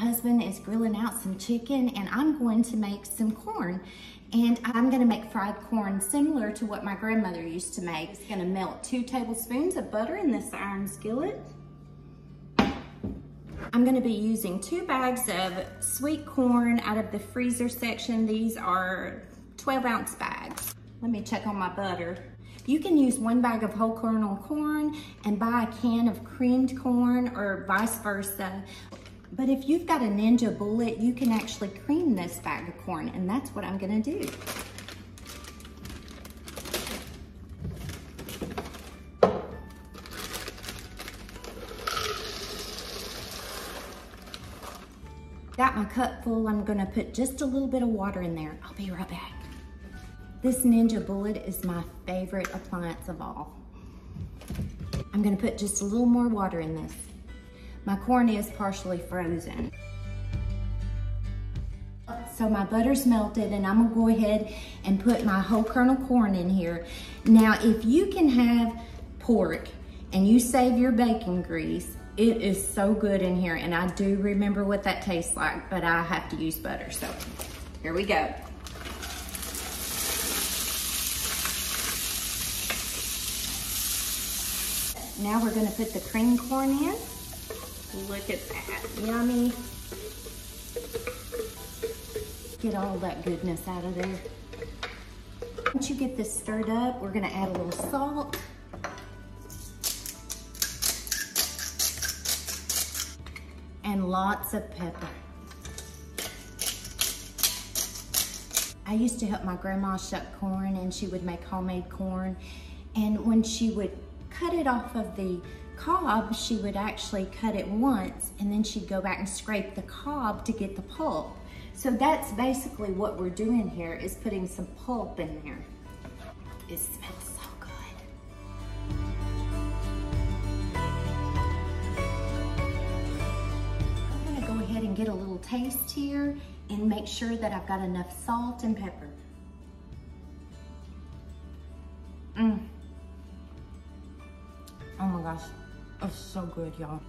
husband is grilling out some chicken and I'm going to make some corn. And I'm gonna make fried corn similar to what my grandmother used to make. It's gonna melt two tablespoons of butter in this iron skillet. I'm gonna be using two bags of sweet corn out of the freezer section. These are 12 ounce bags. Let me check on my butter. You can use one bag of whole kernel corn and buy a can of creamed corn or vice versa. But if you've got a Ninja Bullet, you can actually cream this bag of corn, and that's what I'm gonna do. Got my cup full, I'm gonna put just a little bit of water in there. I'll be right back. This Ninja Bullet is my favorite appliance of all. I'm gonna put just a little more water in this. My corn is partially frozen. So my butter's melted and I'm gonna go ahead and put my whole kernel corn in here. Now, if you can have pork and you save your bacon grease, it is so good in here and I do remember what that tastes like, but I have to use butter, so here we go. Now we're gonna put the cream corn in. Look at that, yummy. Get all that goodness out of there. Once you get this stirred up, we're gonna add a little salt. And lots of pepper. I used to help my grandma shuck corn and she would make homemade corn. And when she would cut it off of the cob, she would actually cut it once and then she'd go back and scrape the cob to get the pulp. So that's basically what we're doing here is putting some pulp in there. It smells so good. I'm gonna go ahead and get a little taste here and make sure that I've got enough salt and pepper. Mmm. Oh my gosh, it's so good, y'all.